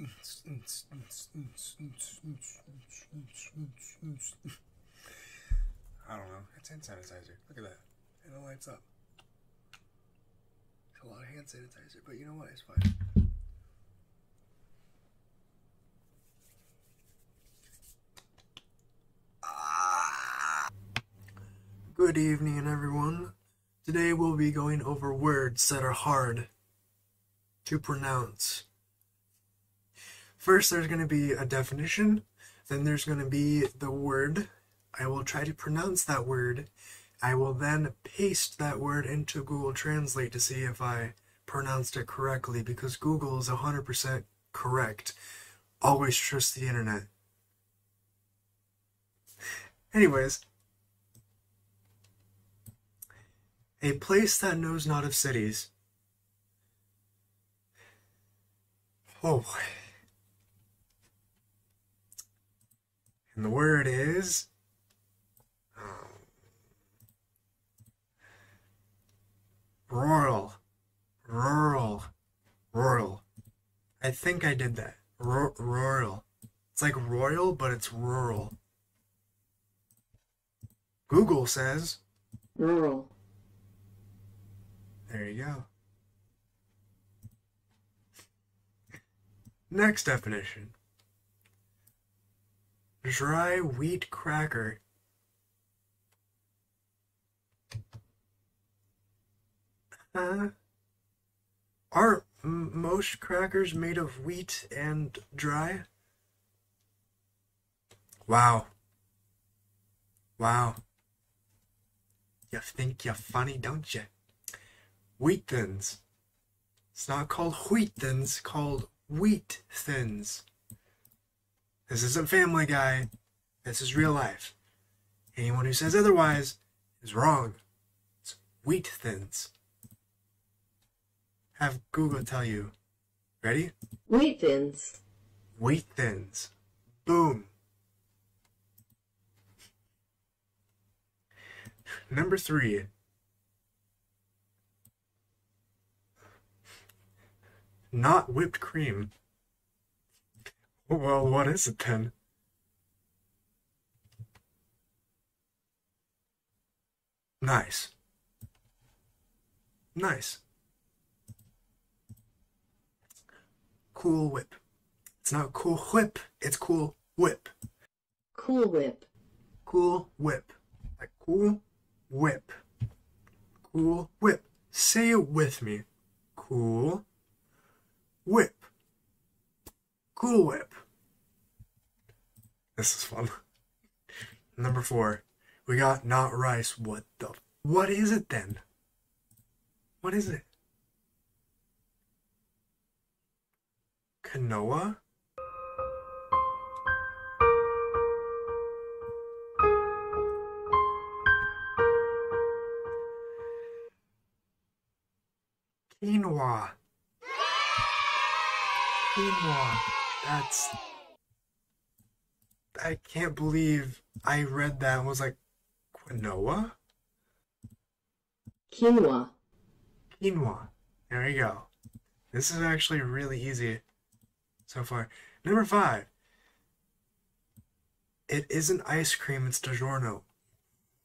I don't know. It's hand sanitizer. Look at that. And it lights up. It's a lot of hand sanitizer, but you know what? It's fine. Good evening, everyone. Today we'll be going over words that are hard to pronounce. First, there's going to be a definition, then there's going to be the word. I will try to pronounce that word. I will then paste that word into Google Translate to see if I pronounced it correctly because Google is 100% correct. Always trust the internet. Anyways, a place that knows not of cities. Oh boy. And the word is um, rural, rural, rural. I think I did that. R- rural. It's like royal, but it's rural. Google says rural. There you go. Next definition dry wheat cracker. Uh, are most crackers made of wheat and dry? Wow. Wow. You think you're funny, don't you? Wheat thins. It's not called wheat thins, called wheat thins. This isn't Family Guy. This is real life. Anyone who says otherwise is wrong. It's wheat thins. Have Google tell you. Ready? Wheat thins. Wheat thins. Boom. Number three. Not whipped cream. Well, what is it then? Nice. Nice. Cool whip. It's not cool whip, it's cool whip. Cool whip. Cool whip. Like cool whip. Cool whip. Say it with me. Cool whip. Cool Whip. This is fun. Number four, we got not rice. What the? What is it then? What is it? Quinoa? Quinoa. Quinoa. That's. I can't believe I read that and was like, quinoa? Quinoa. Quinoa. There you go. This is actually really easy so far. Number five. It isn't ice cream, it's DiGiorno.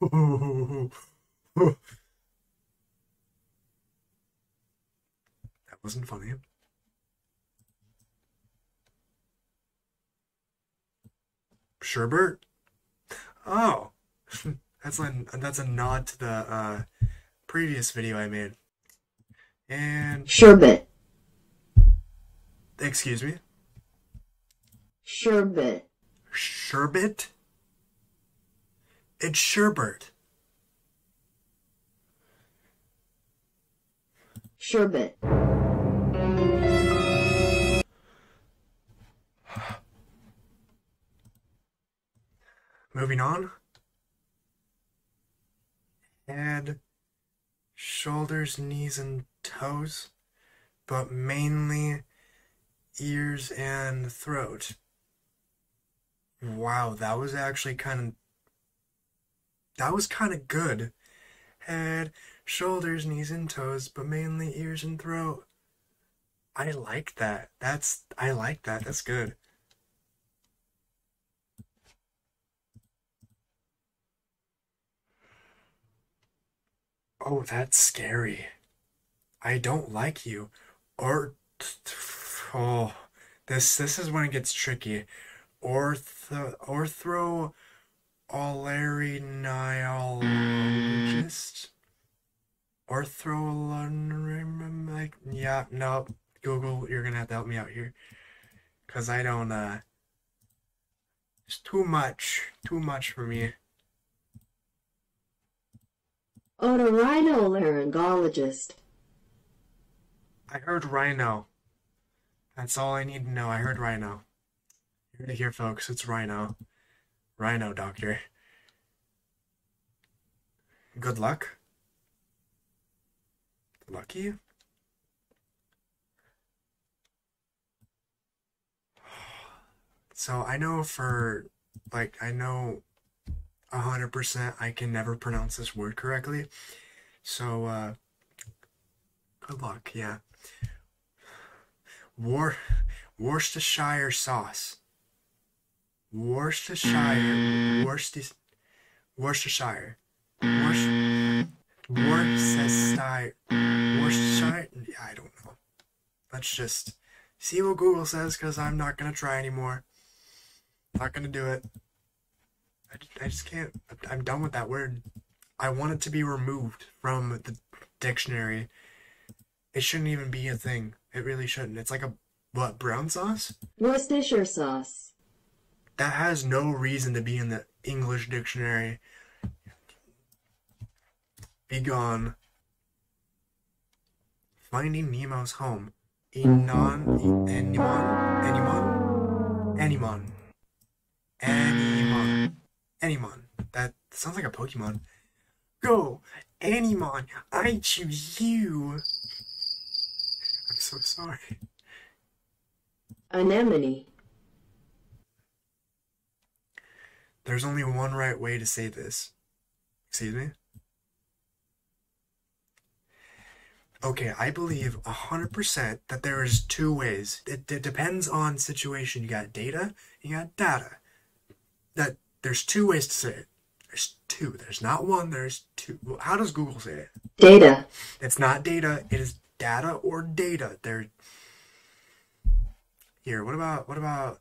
that wasn't funny. Sherbert? Oh, that's a that's a nod to the uh, previous video I made. And sherbet. Excuse me. Sherbet. Sherbet. It's sherbet. Sherbet. Moving on. Head, shoulders, knees, and toes, but mainly ears and throat. Wow, that was actually kind of. That was kind of good. Head, shoulders, knees, and toes, but mainly ears and throat. I like that. That's I like that. That's good. Oh, that's scary. I don't like you. Or oh, this this is when it gets tricky. Ortho ortho Otolaryngologist? Ortho like yeah, no. Google, you're gonna have to help me out here. Cause I don't uh it's too much. Too much for me. Otorhinolaryngologist. I heard rhino. That's all I need to know. I heard rhino. You heard it here, folks. It's rhino. Rhino doctor. Good luck. Lucky? So I know for, like, I know 100% I can never pronounce this word correctly. So, uh, good luck, yeah. Worcestershire sauce. Worcestershire, Worcester, Worcestershire, Worcestershire, Worcestershire, Worcestershire. Yeah, I don't know. Let's just see what Google says, because I'm not gonna try anymore. Not gonna do it. I, I just can't. I'm done with that word. I want it to be removed from the dictionary. It shouldn't even be a thing. It really shouldn't. It's like a what brown sauce Worcestershire sauce. that has no reason to be in the English dictionary. Be gone. Finding Nemo's home. Enon, Enimon, Enimon, Enimon, Enimon, Enimon. That sounds like a Pokemon. Go, Enimon, I choose you. I'm so sorry. Anemone. There's only one right way to say this. Excuse me? Okay, I believe 100% that there is two ways. It, it depends on situation. You got data, you got data. That there's two ways to say it. There's two. There's not one, there's two. Well, How does Google say it? Data. It's not data, it is data or data. They're Here, what about what about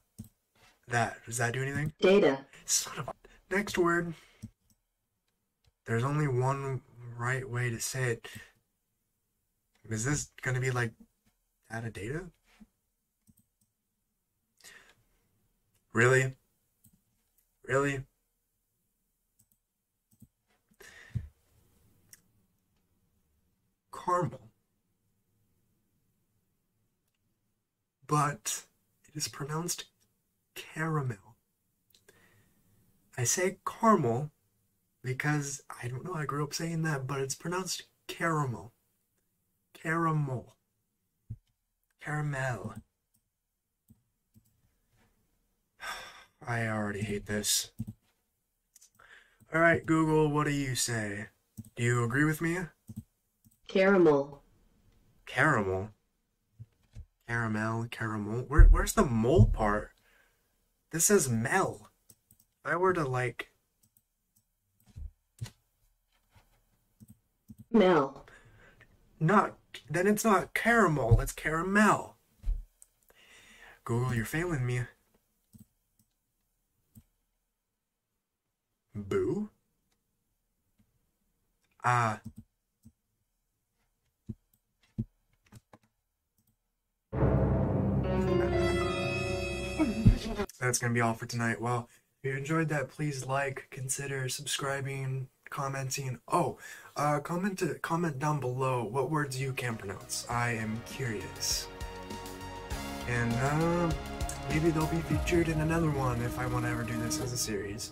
that? Does that do anything? Data. Son of a... Next word. There's only one right way to say it. Is this gonna be like data data? Really? Really? Caramel. But it is pronounced caramel. I say caramel because I don't know, I grew up saying that, but it's pronounced caramel. Caramel. Caramel. I already hate this. Alright, Google, what do you say? Do you agree with me? Caramel. Caramel. Caramel, caramel. Where, where's the mole part? This says mel. If I were to like Mel. not then it's not caramel, it's caramel. Google, you're failing me. Boo? Ah. That's gonna be all for tonight. Well, if you enjoyed that, please like, consider subscribing, commenting. Oh, uh, comment comment down below what words you can pronounce. I am curious. And uh, maybe they'll be featured in another one if I want to ever do this as a series.